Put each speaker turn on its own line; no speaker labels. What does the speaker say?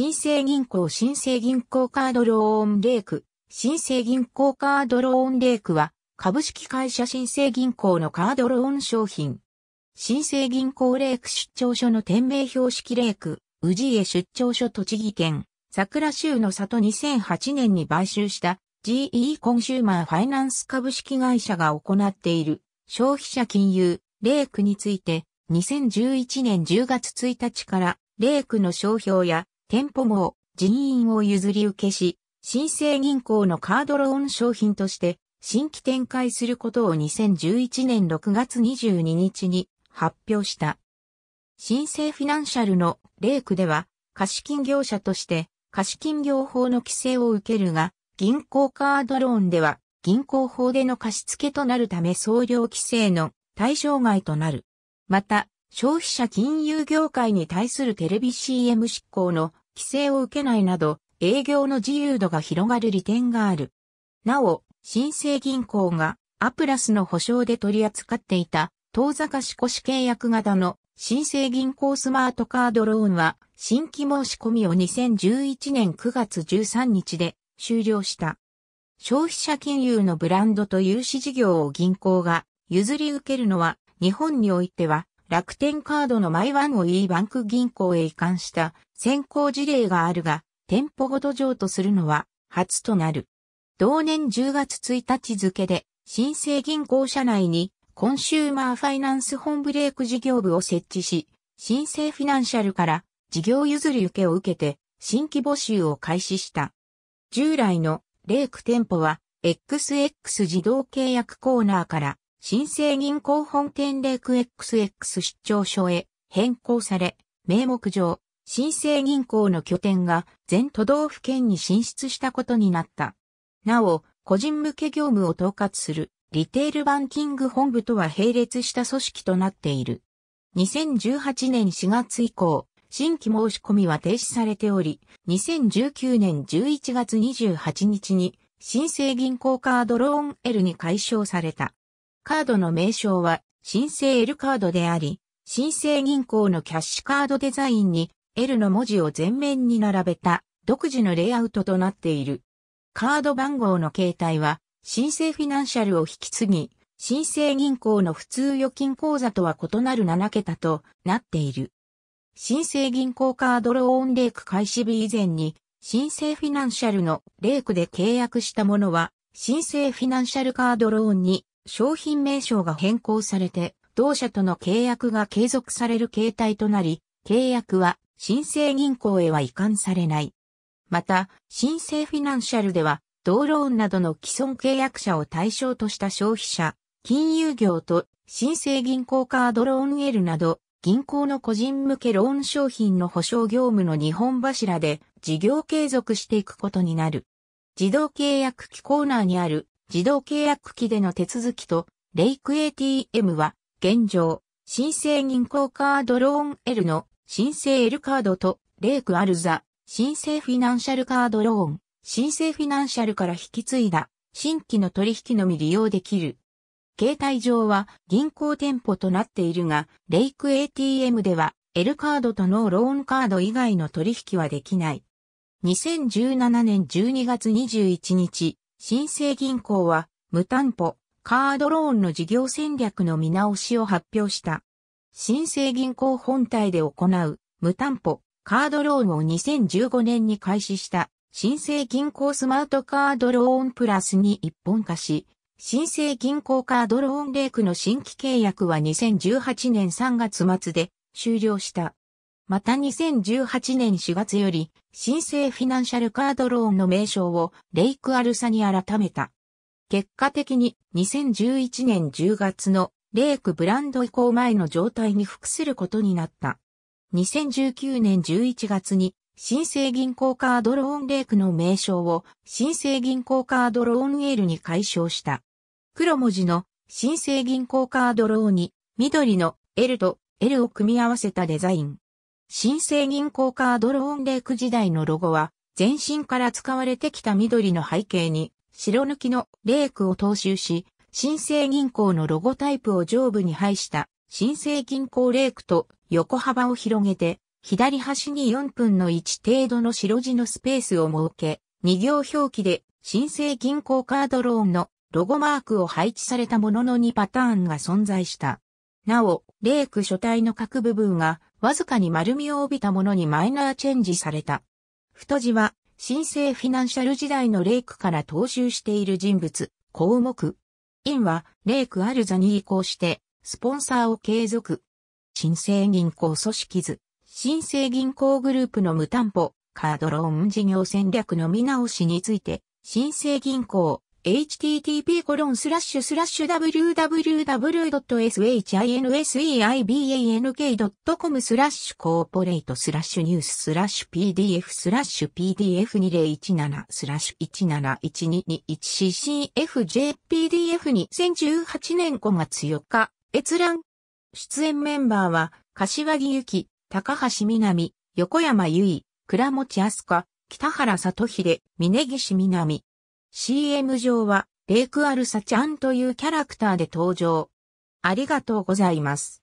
新生銀行新生銀行カードローンレーク、新生銀行カードローンレークは、株式会社新生銀行のカードローン商品。新生銀行レーク出張所の店名標識レーク、宇治へ出張所栃木県、桜州の里2008年に買収した GE コンシューマーファイナンス株式会社が行っている消費者金融、レークについて2011年10月1日からレークの商標や店舗網、人員を譲り受けし、新生銀行のカードローン商品として新規展開することを2011年6月22日に発表した。新生フィナンシャルのレークでは貸金業者として貸金業法の規制を受けるが、銀行カードローンでは銀行法での貸付となるため総量規制の対象外となる。また、消費者金融業界に対するテレビ CM 執行の規制を受けないなど、営業の自由度が広がる利点がある。なお、新生銀行がアプラスの保証で取り扱っていた、当座貸越契約型の新生銀行スマートカードローンは、新規申し込みを2011年9月13日で終了した。消費者金融のブランドと融資事業を銀行が譲り受けるのは、日本においては楽天カードのマイワンを e バンク銀行へ移管した先行事例があるが、店舗ごと譲渡するのは初となる。同年10月1日付で、新生銀行社内にコンシューマーファイナンス本ブレイク事業部を設置し、新生フィナンシャルから事業譲り受けを受けて新規募集を開始した。従来のレイク店舗は XX 自動契約コーナーから新生銀行本店レイク XX 出張所へ変更され、名目上、新生銀行の拠点が全都道府県に進出したことになった。なお、個人向け業務を統括するリテールバンキング本部とは並列した組織となっている。2018年4月以降、新規申し込みは停止されており、2019年11月28日に新生銀行カードローン L に解消された。カードの名称は新生 L カードであり、新生銀行のキャッシュカードデザインに L の文字を前面に並べた独自のレイアウトとなっている。カード番号の形態は新生フィナンシャルを引き継ぎ、新生銀行の普通預金口座とは異なる7桁となっている。新生銀行カードローンレイク開始日以前に、新生フィナンシャルのレイクで契約したものは、新生フィナンシャルカードローンに商品名称が変更されて、同社との契約が継続される形態となり、契約は新生銀行へは移管されない。また、新生フィナンシャルでは、同ローンなどの既存契約者を対象とした消費者、金融業と新生銀行カードローン L など、銀行の個人向けローン商品の保証業務の2本柱で事業継続していくことになる。自動契約機コーナーにある自動契約機での手続きとレイク ATM は現状、新生銀行カードローン L の新生 L カードとレイクアルザ、新生フィナンシャルカードローン、新生フィナンシャルから引き継いだ新規の取引のみ利用できる。携帯上は銀行店舗となっているが、レイク ATM では L カードとのローンカード以外の取引はできない。2017年12月21日、新生銀行は無担保カードローンの事業戦略の見直しを発表した。新生銀行本体で行う無担保カードローンを2015年に開始した新生銀行スマートカードローンプラスに一本化し、新生銀行カードローンレイクの新規契約は2018年3月末で終了した。また2018年4月より、新生フィナンシャルカードローンの名称をレイクアルサに改めた。結果的に2011年10月のレイクブランド移行前の状態に服することになった。2019年11月に新生銀行カードローンレイクの名称を新生銀行カードローンエールに解消した。黒文字の新生銀行カードローンに緑の L と L を組み合わせたデザイン。新生銀行カードローンレイク時代のロゴは全身から使われてきた緑の背景に白抜きのレイクを踏襲し、新生銀行のロゴタイプを上部に配した新生銀行レイクと横幅を広げて左端に4分の1程度の白地のスペースを設け、2行表記で新生銀行カードローンのロゴマークを配置されたものの2パターンが存在した。なお、レイク書体の各部分がわずかに丸みを帯びたものにマイナーチェンジされた。太字は、新生フィナンシャル時代のレイクから踏襲している人物、項目。インは、レイクある座に移行して、スポンサーを継続。新生銀行組織図、新生銀行グループの無担保、カードローン事業戦略の見直しについて、新生銀行、http://www.shinseibank.com スラッシュコーポレートスラッシュニューススラッシュ pdf スラッシュ pdf2017 スラッシュ 171221ccfjpdf2018 年5月4日閲覧出演メンバーは柏木由紀、高橋みなみ、横山由依、倉持明日香、北原里英、峯岸みなみ。CM 上は、レイクアルサちゃんというキャラクターで登場。ありがとうございます。